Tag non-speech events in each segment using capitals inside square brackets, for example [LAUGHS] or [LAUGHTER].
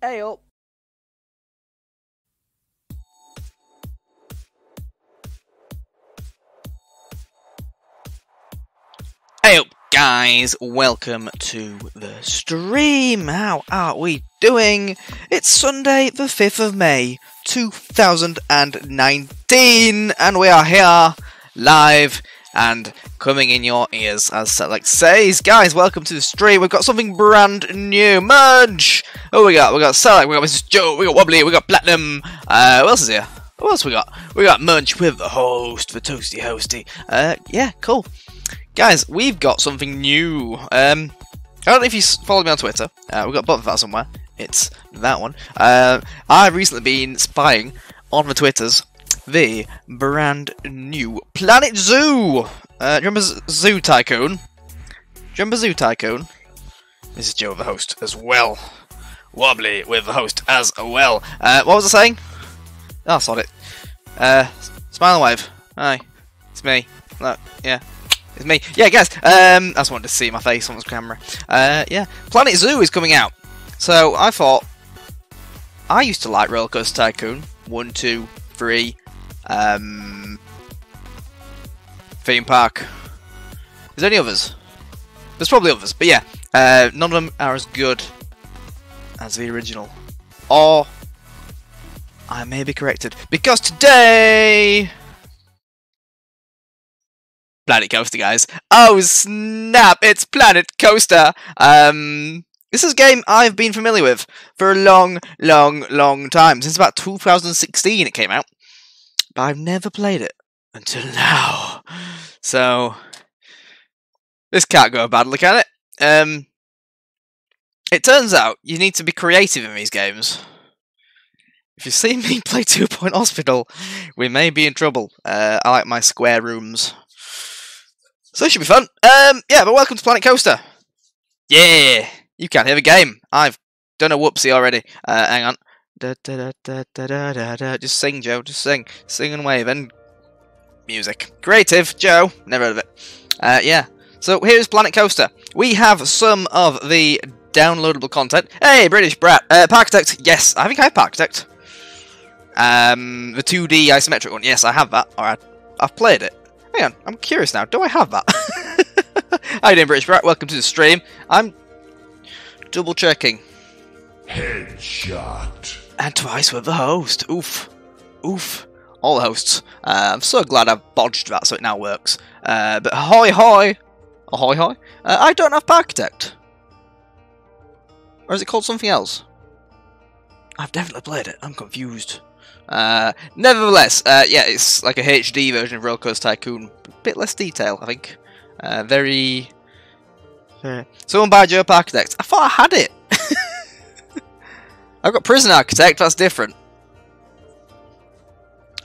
Hey up. Hey up, guys! Welcome to the stream. How are we doing? It's Sunday, the 5th of May, 2019, and we are here live and coming in your ears, as Select says. Guys, welcome to the stream. We've got something brand new. Merge! Oh, we got? We got Select, we got Mrs. Joe, we got Wobbly, we got Platinum. Uh, what else is here? What else we got? We got Munch with the host for Toasty Hosty. Uh, yeah, cool. Guys, we've got something new. Um, I don't know if you s- follow me on Twitter. Uh, we've got a button for that somewhere. It's that one. Uh, I've recently been spying on the Twitters the brand new Planet Zoo. Uh, remember Zoo Tycoon? Remember Zoo Tycoon? This is Joe, the host, as well. Wobbly with the host as well. Uh, what was I saying? Oh, sod it. Uh, smile and wave. Hi, it's me. Look, yeah. It's me. Yeah, guys. Um, I just wanted to see my face on the camera. Uh, yeah. Planet Zoo is coming out. So I thought I used to like Roller Coaster Tycoon. One, two, three. Um, theme Park. Is there any others? There's probably others, but yeah. Uh, none of them are as good as the original. Or I may be corrected because today Planet Coaster, guys. Oh snap! It's Planet Coaster. Um, this is a game I've been familiar with for a long, long, long time since about 2016. It came out, but I've never played it until now. So this can't go badly, can it? Um, it turns out you need to be creative in these games. If you see [LAUGHS] me play Two Point Hospital, we may be in trouble. Uh, I like my square rooms. So this should be fun. Um, yeah, but welcome to Planet Coaster. Yeah, you can't hear the game. I've done a whoopsie already. Uh, hang on. Da, da, da, da, da, da, da. Just sing, Joe. Just sing. Sing and wave and music. Creative, Joe. Never heard of it. Uh, yeah. So here's Planet Coaster. We have some of the downloadable content. Hey, British brat. Uh, Parkitect. Yes, I think I have Parkitect. Um, the 2D isometric one. Yes, I have that. Or I've played it. Hang on, I'm curious now. Do I have that? [LAUGHS] You doing, British Brat? Welcome to the stream. I'm double checking. Headshot. And twice with the host. Oof. Oof. All the hosts. Uh, I'm so glad I've bodged that so it now works. Uh, but hoy hoy. Ahoy hoy. Uh, I don't have Parkitect. Or is it called something else? I've definitely played it. I'm confused. Uh, nevertheless, uh, yeah, it's like a HD version of Roller Coaster Tycoon. A bit less detail, I think. Uh, very. very- Someone buy Joe Architect. I thought I had it. I've got Prison Architect. That's different.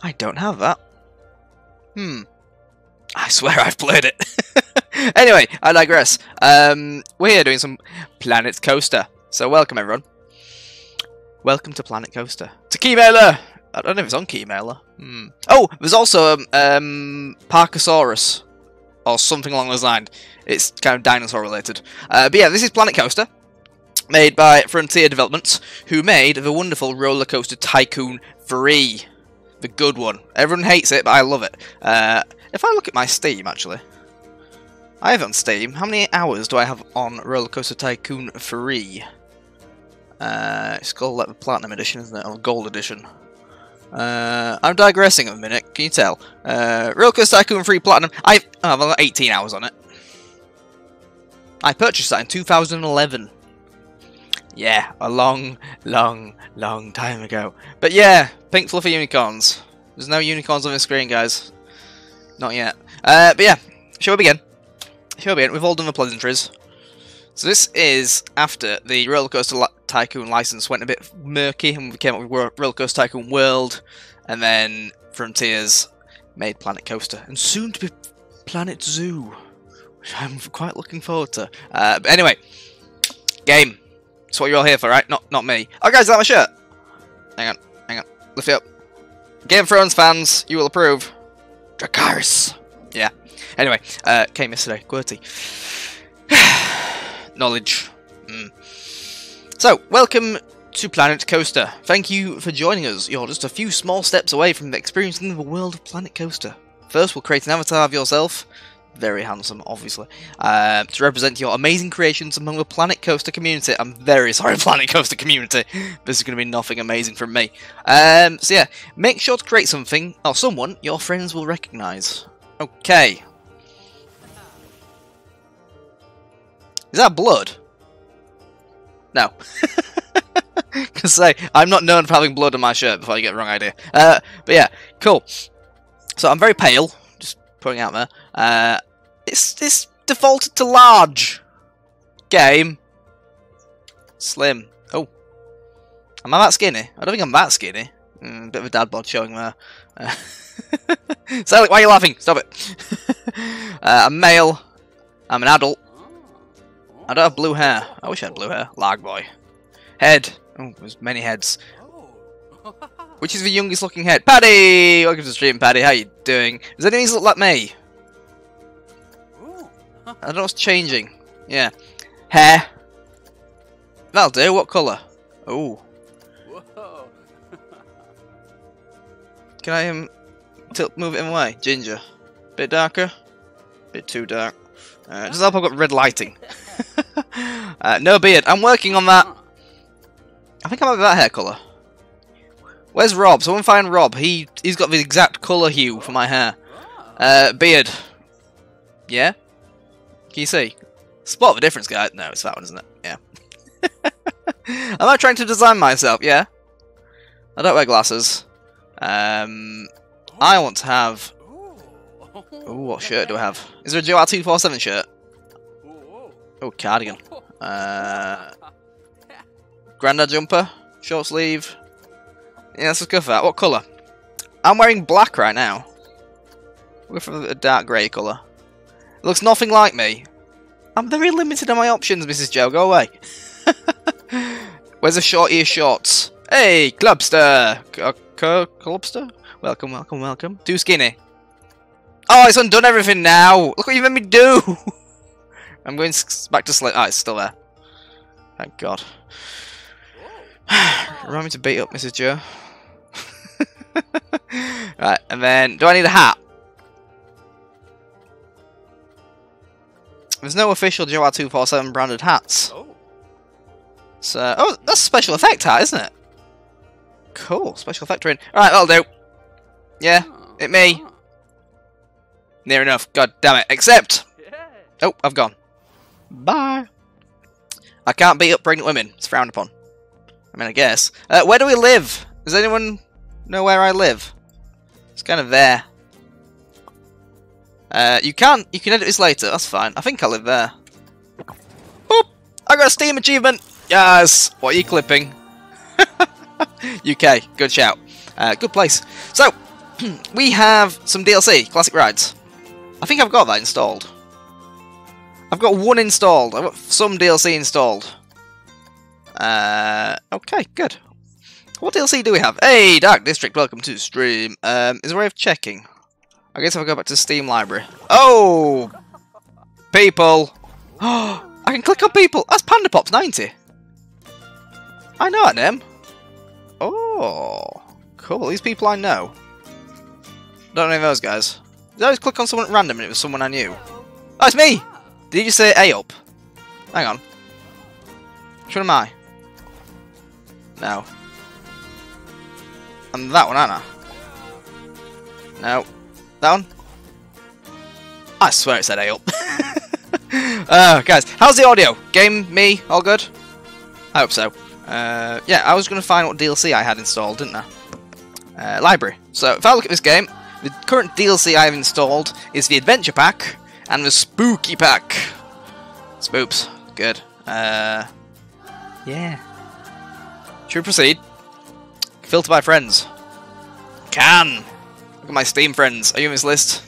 I don't have that. Hmm. I swear I've played it. [LAUGHS] anyway, I digress. Um, we're here doing some Planet Coaster. So welcome everyone. Welcome to Planet Coaster. To Keymailer! I don't know if it's on Keymailer. Hmm. Oh, there's also um, um. Or something along those lines. It's kind of dinosaur related. Uh, but yeah, this is Planet Coaster. Made by Frontier Developments, who made the wonderful Roller Coaster Tycoon 3. The good one. Everyone hates it, but I love it. Uh, if I look at my Steam, actually. I have on Steam. How many hours do I have on Roller Coaster Tycoon 3? Uh, it's called like the Platinum Edition, isn't it? Or Gold Edition. Uh, I'm digressing a minute, can you tell? Uh, Roller Coaster Tycoon 3 Platinum. I've, oh, I've got 18 hours on it. I purchased that in 2011. Yeah, a long, long, long time ago. But yeah, pink fluffy unicorns. There's no unicorns on the screen, guys. Not yet. Uh, but yeah, shall we begin? Shall we begin? We've all done the pleasantries. So this is after the Roller Coaster Tycoon license went a bit murky and we came up with Roller Coaster Tycoon World, and then Frontiers made Planet Coaster, and soon to be Planet Zoo, which I'm quite looking forward to. Uh, but anyway, game. That's what you're all here for, right? Not not me. Oh, guys, is that my shirt? Hang on, hang on. Lift it up. Game of Thrones fans, you will approve. Dracarys. Yeah. Anyway, uh, came yesterday. QWERTY. [SIGHS] Knowledge. Mm. So, welcome to Planet Coaster. Thank you for joining us. You're just a few small steps away from experiencing the world of Planet Coaster. First, we'll create an avatar of yourself, very handsome, obviously, uh, to represent your amazing creations among the Planet Coaster community. I'm very sorry, [LAUGHS] Planet Coaster community. This is going to be nothing amazing from me. Um, so yeah, make sure to create something, or someone, your friends will recognise. Okay. Is that blood? No. [LAUGHS] Because say, I'm not known for having blood on my shirt before you get the wrong idea. Uh, but yeah, cool. So I'm very pale, putting out there. Uh, it's, it's defaulted to large. Game. Slim. Oh. Am I that skinny? I don't think I'm that skinny. Mm, bit of a dad bod showing there. Uh, [LAUGHS] Sally, why are you laughing? Stop it. [LAUGHS] uh, I'm male. I'm an adult. I don't have blue hair. I wish I had blue hair. Lag boy. Head. Oh, there's many heads. [LAUGHS] Which is the youngest looking head? Paddy! Welcome to the stream, Paddy. How you doing? Does any of these look like me? I don't know what's changing. Yeah. Hair. That'll do. What colour? Oh. Can I um tilt move it away? Ginger. Bit darker. Bit too dark. Uh, just help I've got red lighting. [LAUGHS] uh, no beard. I'm working on that. I think I might be that hair colour. Where's Rob? Someone find Rob. He he's got the exact colour hue for my hair. Uh, beard. Yeah. Can you see? Spot the difference, guy. No, it's that one, isn't it? Yeah. [LAUGHS] Am I trying to design myself? Yeah. I don't wear glasses. Um, I want to have. Ooh, what shirt do I have? Is there a Joe 247 shirt? Oh, cardigan. Uh, [LAUGHS] Grandad jumper, short sleeve. Yeah, let's just go for that. What colour? I'm wearing black right now. Go for a dark grey colour. Looks nothing like me. I'm very limited on my options, Mrs. Joe. Go away. [LAUGHS] Where's the short ear shorts? Hey, Clubster! Clubster? Welcome, welcome, welcome. Too skinny. Oh, it's undone everything now! Look what you made me do! [LAUGHS] I'm going back to sleep. Ah, oh, it's still there. Thank God. [SIGHS] Remind me to beat up Mrs. Joe. [LAUGHS] right, and then, do I need a hat? There's no official JR247 branded hats. Oh. So, oh, that's a special effect hat, isn't it? Cool, special effect in. Alright, that'll do. Yeah, it me. Near enough, god damn it. Except! Oh, I've gone. Bye. I can't beat up pregnant women. It's frowned upon. I mean, I guess. Uh, where do we live? Does anyone know where I live? It's kind of there. Uh, you can you can edit this later. That's fine. I think I live there. Boop! I got a Steam achievement. Yes. What are you clipping? [LAUGHS] UK. Good shout. Uh, good place. So [CLEARS THROAT] we have some DLC, classic rides. I think I've got that installed. I've got one installed. I've got some DLC installed. Uh, okay, good. What DLC do we have? Hey, Dark District, welcome to stream. Um, is there a way of checking? I guess if I go back to Steam library. Oh! People! Oh, [GASPS] I can click on people! That's Panda Pops 90! I know that name. Oh, cool. These people I know. Don't know those guys. Did I just click on someone at random and it was someone I knew? Oh, it's me! Did you say A up? Hang on. Which one am I? No. I'm that one, aren't No. That one? I swear it said A up. [LAUGHS] uh, guys, how's the audio? Game, me, all good? I hope so. Uh, yeah, I was going to find what DLC I had installed, didn't I? Uh, library. So, if I look at this game, the current DLC I have installed is the Adventure Pack and the Spooky Pack. Spoops. Good. Uh, yeah. Should we proceed? Filter by friends. Can! Look at my Steam friends. Are you in this list?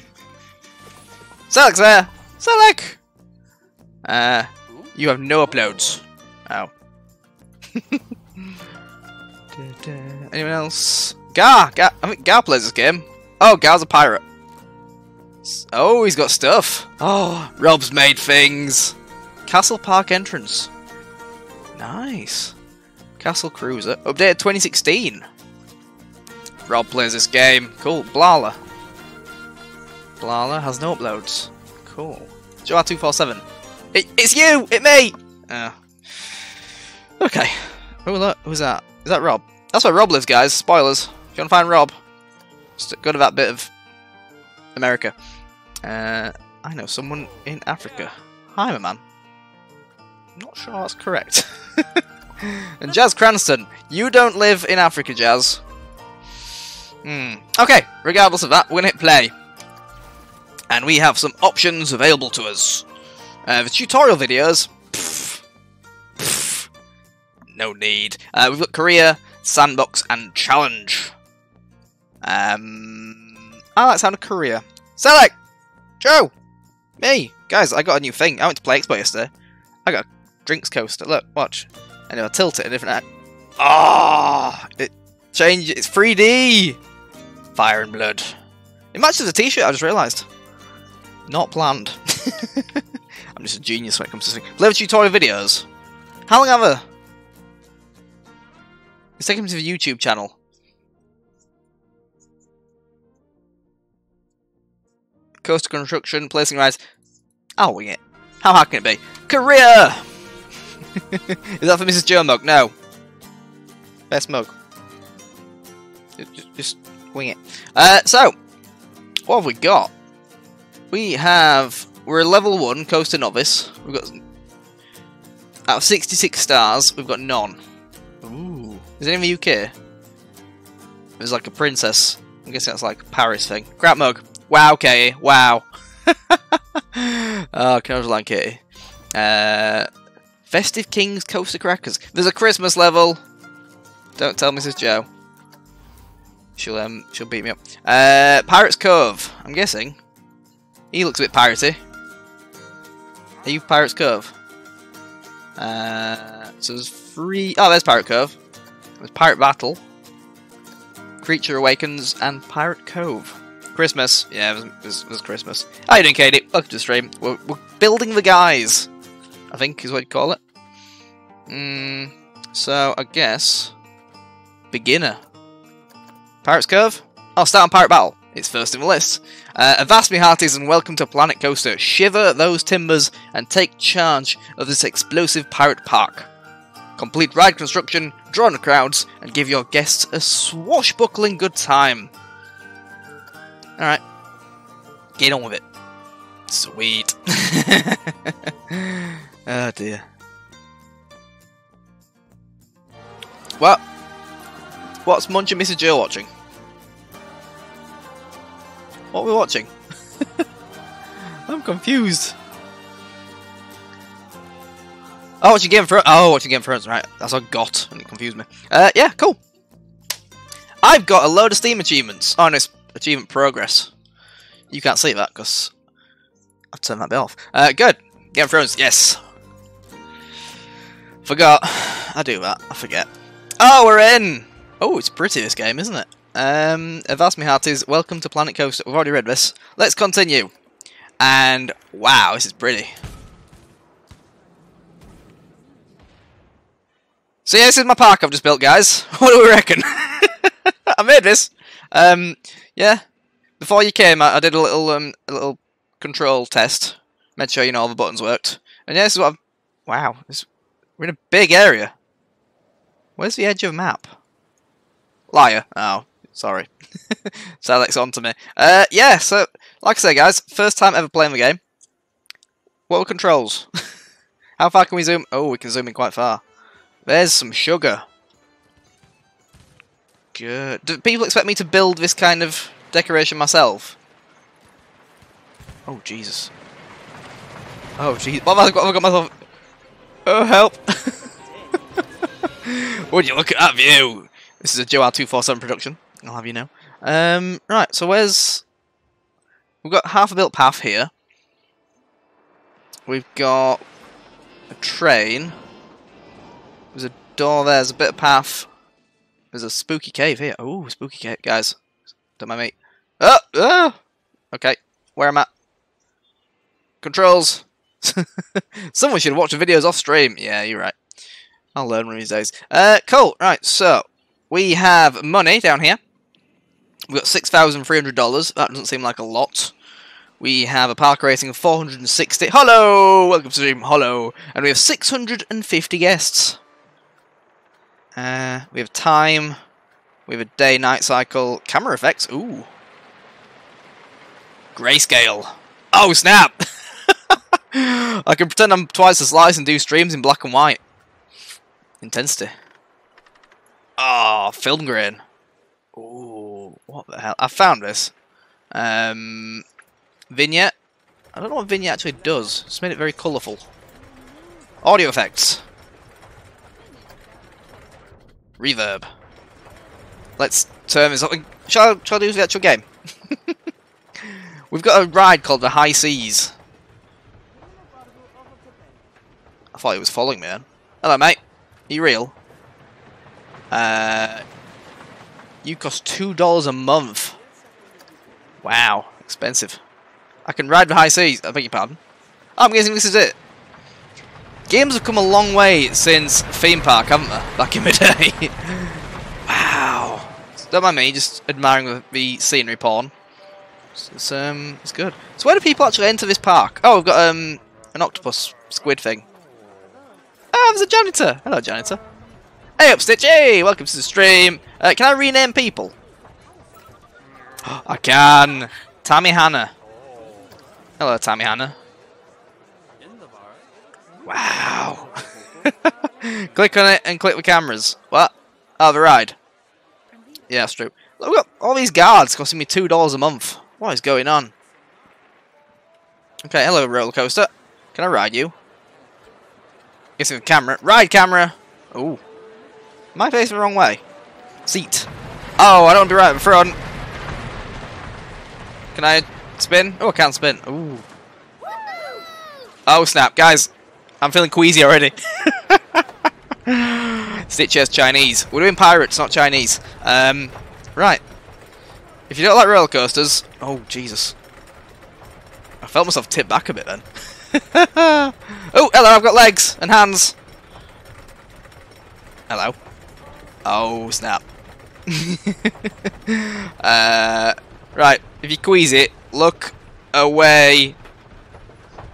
Selec's there! Selec! Uh, you have no uploads. Oh. [LAUGHS] Anyone else? Gar! Gar! I Gar plays this game. Oh, Gar's a pirate. Oh, he's got stuff. Oh, Rob's made things. Castle Park entrance. Nice. Castle Cruiser. Updated 2016. Rob plays this game. Cool. Blala. Blala has no uploads. Cool. JoeR247. It, it's you! It me! Uh, okay. Who that? Who's that? Is that Rob? That's where Rob lives, guys. Spoilers. If you want to find Rob, just go to that bit of America. Uh, I know someone in Africa. Hi, my man. Not sure that's correct. [LAUGHS] and Jazz Cranston, you don't live in Africa, Jazz. Hmm. Okay, regardless of that, we're going to hit play. And we have some options available to us. Uh, the tutorial videos, pff, pff, no need. Uh, we've got career, sandbox, and challenge. Um, I like sound of career. Select! Joe! Me! Guys, I got a new thing. I went to Play Expo yesterday. I got a drinks coaster. Look, watch. And I'll tilt it a different... Ah! Oh, it changed. It's 3D! Fire and blood. It matches the t-shirt, I just realised. Not planned. [LAUGHS] I'm just a genius when it comes to this Live tutorial videos. How long have I... Let's take him to the YouTube channel. Coaster construction, placing rides. I'll wing it. How hard can it be? Career! [LAUGHS] Is that for Mrs. Joe Mug? No. Best mug. Just, just wing it. Uh, so, what have we got? We have... We're a level 1 Coaster Novice. We've got... Out of 66 stars, we've got none. Ooh. Is it in the UK? There's like a princess. I'm guessing that's like a Paris thing. Crap mug. Wow, Katie. Wow. [LAUGHS] oh, Caroline Katie. Uh, Festive Kings Coaster Crackers. There's a Christmas level. Don't tell Mrs. Joe. She'll um she'll beat me up. Uh, Pirates Cove. I'm guessing. He looks a bit piratey. Are you Pirates Cove? Uh, so there's three. Oh, there's Pirate Cove. There's Pirate Battle. Creature Awakens and Pirate Cove. Christmas. Yeah, it was, it was, Christmas. How you doing, Katie? Welcome to the stream. We're, we're building the guys. I think is what you call it. Mm, so I guess beginner. Pirates Cove. I'll start on Pirate Battle. It's first in the list. Uh, avast me hearties and welcome to Planet Coaster. Shiver those timbers and take charge of this explosive pirate park. Complete ride construction, draw in crowds, and give your guests a swashbuckling good time. Alright. Get on with it. Sweet. [LAUGHS] oh dear. What? What's Munch and Mrs. Watching? What are we watching? [LAUGHS] I'm confused. Oh, watching Game of Thrones. Oh, watching Game of Thrones. Right, that's what I got, and it confused me. Uh, yeah, cool. I've got a load of Steam achievements. Oh, no, it's achievement progress. You can't see that because I've turned that bit off. Uh, good. Game of Thrones. Yes. Forgot. I do that. I forget. Oh, we're in. Oh, it's pretty this game, isn't it? Um, Avast me hearties, welcome to Planet Coaster. We've already read this. Let's continue. And wow, this is pretty. So yeah, this is my park I've just built, guys. [LAUGHS] What do we reckon? [LAUGHS] I made this. Um, yeah. Before you came, I, I did a little um, a little control test. Made sure you know all the buttons worked. And yeah, this is what I've... Wow, this, we're in a big area. Where's the edge of the map? Liar. Oh, sorry. [LAUGHS] Alex, on to me. Uh, yeah, so, like I say, guys, first time ever playing the game. What are controls? [LAUGHS] How far can we zoom? Oh, we can zoom in quite far. There's some sugar. Good. Do people expect me to build this kind of decoration myself? Oh, Jesus. Oh, jeez. What have I got, what have I got myself... Oh, help. [LAUGHS] Would you look at that view? This is a JoeR247 production, I'll have you know. Um, right, so where's... We've got half a built path here. We've got a train. There's a door there, there's a bit of path. There's a spooky cave here. Oh, spooky cave, guys. Don't mind me. Oh, oh! Okay, where am I? Controls. [LAUGHS] Someone should watch the videos off stream. Yeah, you're right. I'll learn one of these days. Uh, cool. Right, so we have money down here. We've got six thousand three hundred dollars. That doesn't seem like a lot. We have a park rating of 460. Hello! Welcome to stream. Hello. And we have 650 guests. Uh, we have time. We have a day-night cycle. Camera effects. Ooh. Grayscale. Oh, snap! [LAUGHS] I can pretend I'm twice the size and do streams in black and white. Intensity. Oh, film grain. Ooh, what the hell? I found this. Um, Vignette. I don't know what Vignette actually does. It's made it very colourful. Audio effects. Reverb. Let's turn this up. Shall I, shall I the actual game? [LAUGHS] We've got a ride called the High Seas. I thought he was following me, man. Hello, mate. Are you real? Uh, you cost $2 a month. Wow, expensive. I can ride the high seas. I beg your pardon. I'm guessing this is it. Games have come a long way since Theme Park, haven't they? Back in the [LAUGHS] day. wow. Don't mind me, just admiring the, scenery porn. It's, um, it's good. So where do people actually enter this park? Oh, we've got um an octopus squid thing. Oh, there's a janitor. Hello, janitor. Hey up, Stitch. Hey, welcome to the stream. Uh, can I rename people? [GASPS] I can. Tammy Hannah. Hello, Tammy Hannah. Wow. [LAUGHS] click on it and click the cameras. What? Oh, the ride. Yeah, that's true. Look all these guards costing me $2 a month. What is going on? Okay, hello, roller coaster. Can I ride you? Guessing the camera. Ride camera! Ooh. Am I facing the wrong way? Seat. Oh, I don't want to be right in front. Can I spin? Oh, I can't spin. Ooh. Oh, snap. Guys, I'm feeling queasy already. [LAUGHS] Stitches Chinese. We're doing pirates, not Chinese. Um, right. If you don't like roller coasters... Oh, Jesus. I felt myself tip back a bit then. [LAUGHS] oh, hello, I've got legs and hands. Hello. Oh, snap. [LAUGHS] uh, right, if you squeeze it, look away.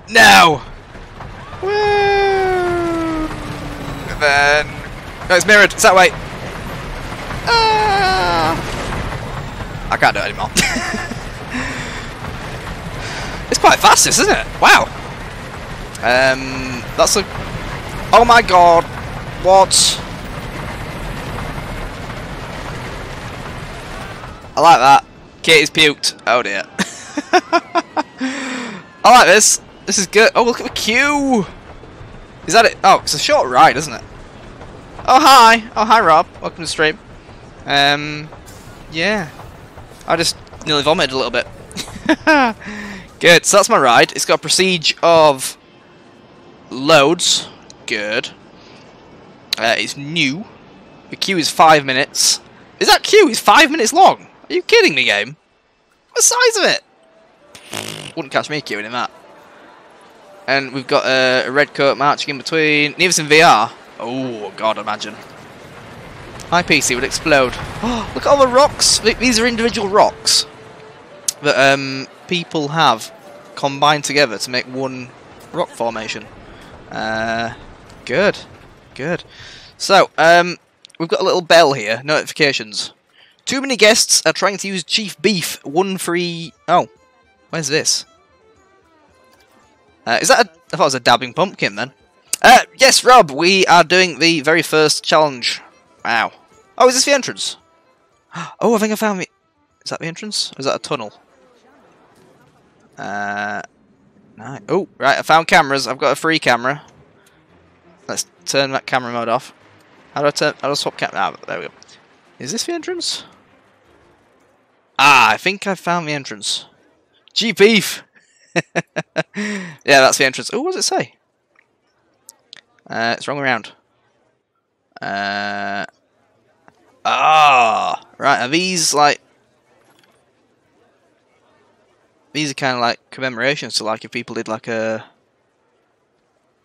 Now! Woo! Then... No, it's mirrored. It's that way. Ah! I can't do it anymore. [LAUGHS] it's quite fast, isn't it? Wow. Um, that's a... Oh my god. What? I like that. Katie's puked. Oh dear. [LAUGHS] I like this. This is good. Oh, look at the queue. Is that it? Oh, it's a short ride, isn't it? Oh, hi. Oh, hi, Rob. Welcome to the stream. Um, yeah. I just nearly vomited a little bit. [LAUGHS] good. So that's my ride. It's got a prestige of loads. Good. Uh, it's new. The queue is five minutes. Is that queue? Is five minutes long? Are you kidding me, game? The size of it? Wouldn't catch me queuing in that. And we've got a red coat marching in between. Nevis in VR. Oh, God, imagine. My PC would explode. Oh, [GASPS] look at all the rocks. These are individual rocks that um, people have combined together to make one rock formation. Uh, good. Good. So, um, we've got a little bell here. Notifications. Too many guests are trying to use Chief Beef. One free... Oh. Where's this? Uh, is that a... I thought it was a dabbing pumpkin then. Uh, yes, Rob, we are doing the very first challenge. Wow. Oh, is this the entrance? [GASPS] Oh, I think I found the... Is that the entrance? Or is that a tunnel? Uh... No. Oh, right, I found cameras. I've got a free camera. Let's turn that camera mode off. How do I turn... How do I swap camera? Ah, there we go. Is this the entrance? Ah, I think I found the entrance. G beef. [LAUGHS] yeah, that's the entrance. Oh, what does it say? Uh, it's wrong around. Uh, ah, right. Are these like? These are kind of like commemorations to like if people did like a.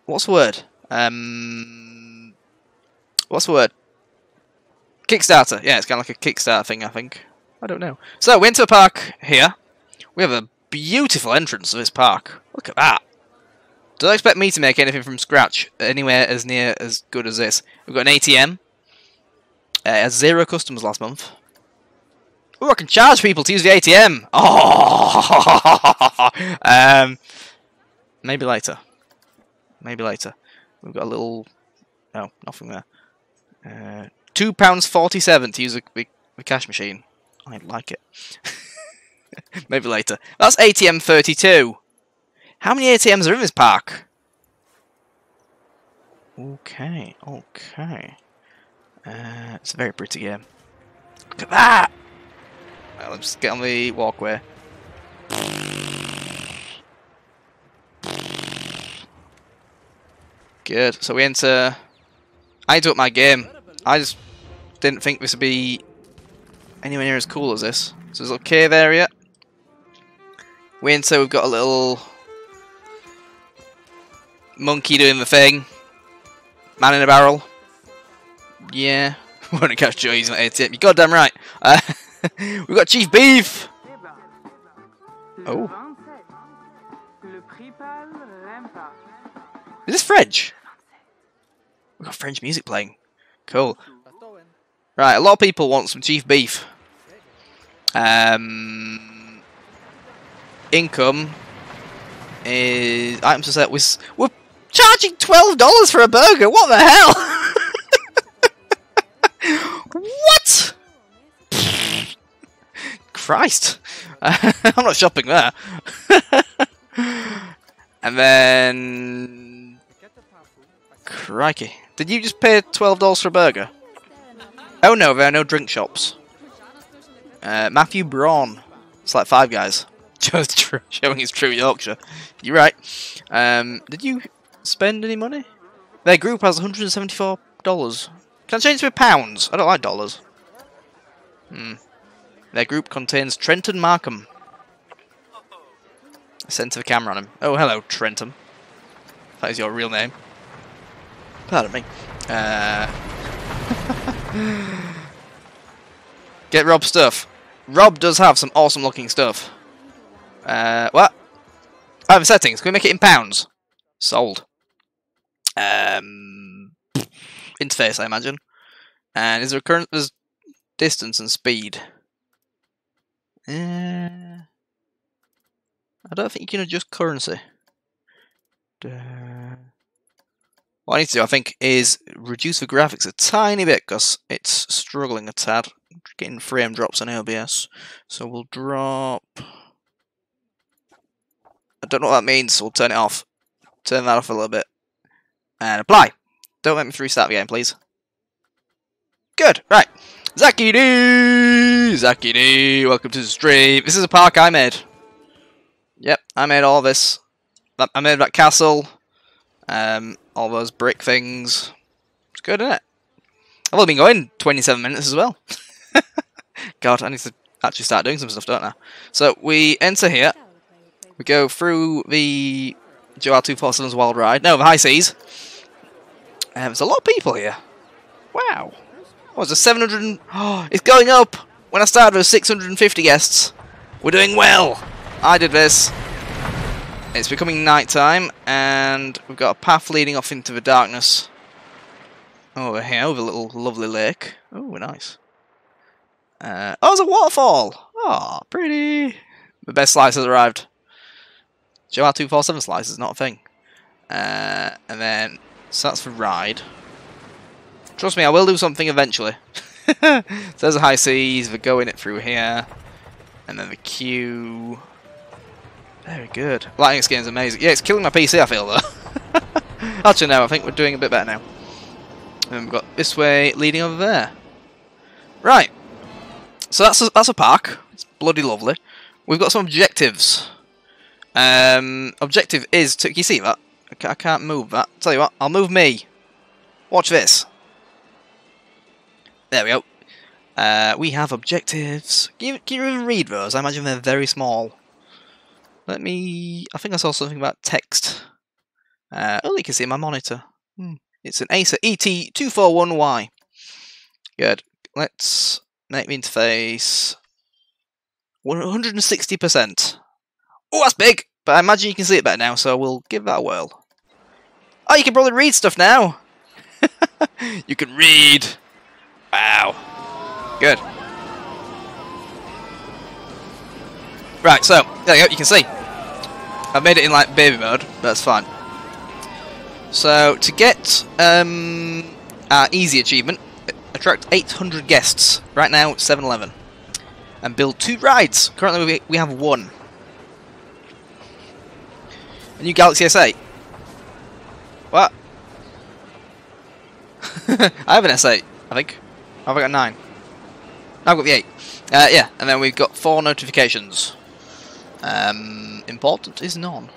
What's the word? Um, What's the word? Kickstarter. Yeah, it's kind of like a Kickstarter thing, I think. I don't know. So, Winter Park here. We have a beautiful entrance to this park. Look at that. Don't expect me to make anything from scratch anywhere as near as good as this. We've got an ATM. Uh, it has zero customers last month. Oh, I can charge people to use the ATM. Oh, [LAUGHS] um, maybe later. Maybe later. We've got a little. Oh, nothing there. Uh, Two pounds forty-seven to use a, cash machine. I like it. [LAUGHS] maybe later. That's ATM thirty-two. How many ATMs are in this park? Okay, okay. Uh, it's a very pretty game. Look at that! Right, let's get on the walkway. Good. So we enter. I do up my game. I just didn't think this would be anywhere near as cool as this. So there's a little cave area. We enter. We've got a little monkey doing the thing. Man in a barrel. Yeah. [LAUGHS] Want to catch Joe using an ATM. You goddamn right. Uh, [LAUGHS] we've got Chief Beef. Oh. Is this French? We've got French music playing. Cool. Right, a lot of people want some Chief Beef. Um, income is items to set. With, we're charging twelve dollars for a burger. What the hell? [LAUGHS] what? Christ! [LAUGHS] I'm not shopping there. [LAUGHS] and then, crikey, did you just pay twelve dollars for a burger? Oh no, there are no drink shops. Uh, Matthew Braun. It's like Five Guys. [LAUGHS] Showing his true Yorkshire. You're right. Um, did you spend any money? Their group has $174. Can I change to pounds? I don't like dollars. Hmm. Their group contains Trenton Markham. I sent the camera on him. Oh, hello, Trenton. That is your real name. Pardon me. Uh... [SIGHS] Get Rob stuff. Rob does have some awesome looking stuff. Uh, what? I have settings. Can we make it in pounds? Sold. Um, interface, I imagine. And is there current? There's distance and speed. Uh, I don't think you can adjust currency. Uh, what I need to do, I think, is reduce the graphics a tiny bit because it's struggling a tad getting frame drops on OBS. So we'll drop. I don't know what that means, so we'll turn it off. Turn that off a little bit. And apply. Don't make me restart the game, please. Good, right. Zaki D! Zaki D! Welcome to the stream. This is a park I made. Yep, I made all this. I made that castle. Um, all those brick things. It's good, isn't it? I've only been going 27 minutes as well. [LAUGHS] God, I need to actually start doing some stuff, don't I? So, we enter here. We go through the JR247's Wild Ride. No, the High Seas. Um, there's a lot of people here. Wow. Was it, 700 and... [GASPS] Oh, it's going up! When I started, there was 650 guests. We're doing well! I did this. It's becoming night time, and we've got a path leading off into the darkness. Over here, over a little lovely lake. Oh, nice. Uh, oh, it's a waterfall! Oh, pretty! The best slice has arrived. JR247 slice is not a thing. Uh, and then, so that's for ride. Trust me, I will do something eventually. so [LAUGHS] there's a high seas, we're going it through here. And then the queue. Very good. Lighting this game is amazing. Yeah, it's killing my PC, I feel, though. [LAUGHS] Actually, no, I think we're doing a bit better now. And we've got this way leading over there. Right. So that's a, that's a park. It's bloody lovely. We've got some objectives. Um, objective is to... Can you see that? I can't move that. Tell you what, I'll move me. Watch this. There we go. Uh, we have objectives. Can you, can you even read those? I imagine they're very small. Let me... I think I saw something about text. Uh, oh, you can see my monitor. Hmm. It's an Acer ET241Y. Good. Let's make the interface 160%. Oh, that's big! But I imagine you can see it better now, so we'll give that a whirl. Oh, you can probably read stuff now! [LAUGHS] you can read! Wow. Good. Right, so, there you go, you can see. I've made it in like baby mode, that's fine. So, to get um, our easy achievement, attract 800 guests. Right now, 7-Eleven. And build two rides. Currently, we, we have one. A new Galaxy S8. What? [LAUGHS] I have an S8, I think. I've got a 9? I've got the 8. Uh, yeah, and then we've got four notifications. Um, important is none.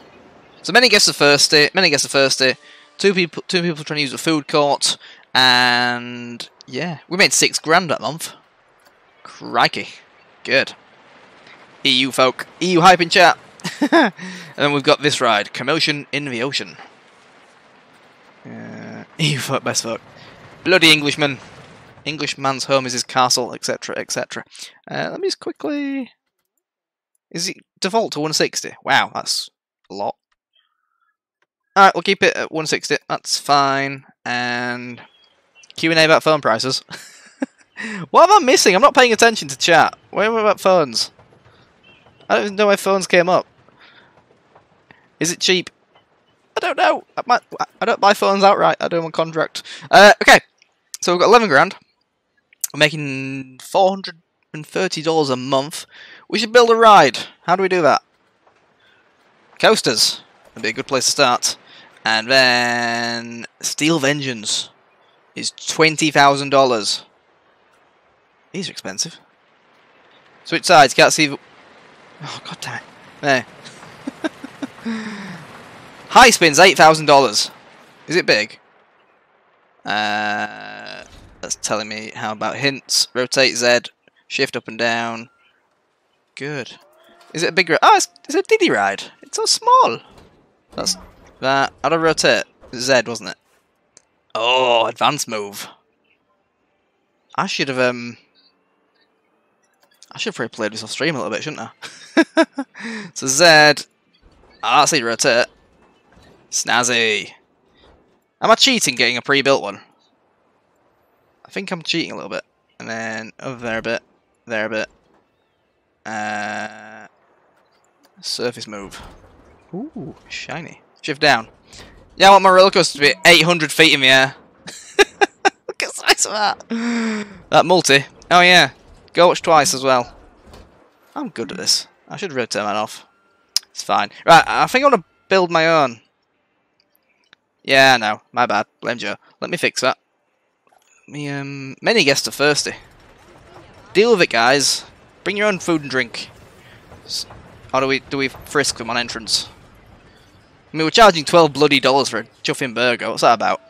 So many guests first day, many guests first day, Two people, two people trying to use the food court, and yeah, we made six grand that month. Crikey, good. EU folk, EU hype in chat. [LAUGHS] and then we've got this ride, Commotion in the Ocean. Uh, EU folk, best folk. Bloody Englishman. Englishman's home is his castle, etc., etc. Uh, let me just quickly... Is it default to 160? Wow, that's a lot. Alright, we'll keep it at 160. That's fine. And Q&A about phone prices. [LAUGHS] what am I missing? I'm not paying attention to chat. I about phones? I don't even know why phones came up. Is it cheap? I don't know. I, might, I don't buy phones outright. I don't want contract. Uh, okay, so we've got 11 grand. We're making $430 a month. We should build a ride. How do we do that? Coasters. That'd be a good place to start. And then Steel Vengeance is $20,000. These are expensive. Switch sides, can't see... Oh, god damn. There. [LAUGHS] High spin's $8,000. Is it big? Uh, that's telling me how about hints. Rotate Z, shift up and down. Good. Is it a big... ride? Oh, it's, it's a Diddy ride. It's so small. That's that. How do rotate? Z, wasn't it? Oh, advanced move. I should have um. I should have probably played this off stream a little bit, shouldn't I? [LAUGHS] so Z. Ah, see rotate. Snazzy. Am I cheating getting a pre-built one? I think I'm cheating a little bit. And then over there a bit, there a bit. Uh, surface move. Ooh, shiny. Shift down. Yeah, I want my roller coaster to be 800 feet in the air. [LAUGHS] Look at the size of that. That multi. Oh yeah. Go watch twice as well. I'm good at this. I should really turn that off. It's fine. Right, I think I want to build my own. Yeah, no. My bad. Blame Joe. Let me fix that. Me, um, many guests are thirsty. Deal with it, guys. Bring your own food and drink. Or do we do we frisk them on entrance? I mean, we're charging 12 bloody dollars for a chuffing burger. What's that about?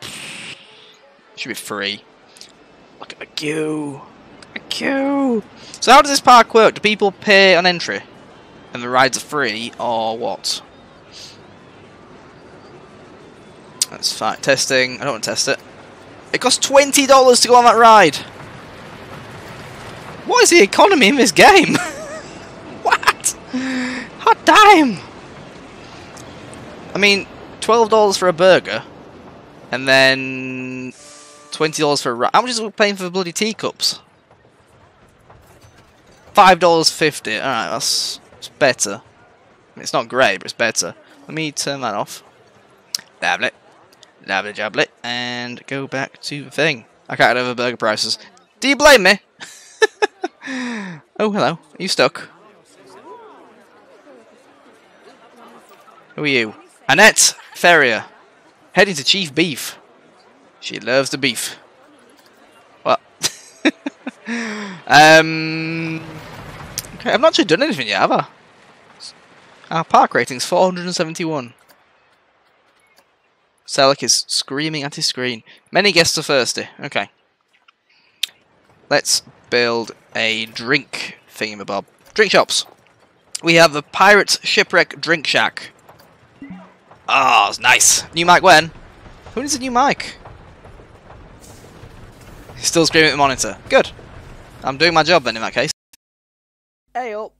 [SIGHS] Should be free. Look at the queue. The queue. So how does this park work? Do people pay on entry? And the rides are free, or what? That's fine. Testing. I don't want to test it. It costs $20 to go on that ride. What is the economy in this game? [LAUGHS] what? Hot damn! I mean, twelve dollars for a burger, and then twenty dollars for a. How much is we paying for bloody teacups? Five dollars fifty. All right, that's, that's better. It's not great, but it's better. Let me turn that off. Lovely, lovely, jubbly, and go back to the thing. I can't over burger prices. Do you blame me? [LAUGHS] oh, hello. Are you stuck? Who are you? Annette Ferrier, heading to Chief Beef. She loves the beef. What? [LAUGHS] um, okay, I've not actually done anything yet, have I? Our park rating's 471. Selleck is screaming at his screen. Many guests are thirsty. Okay. Let's build a drink thingamabob. Drink shops. We have the Pirates Shipwreck Drink Shack. Oh, it's nice. New mic when? Who needs a new mic? He's still screaming at the monitor. Good. I'm doing my job then in that case. Hey up.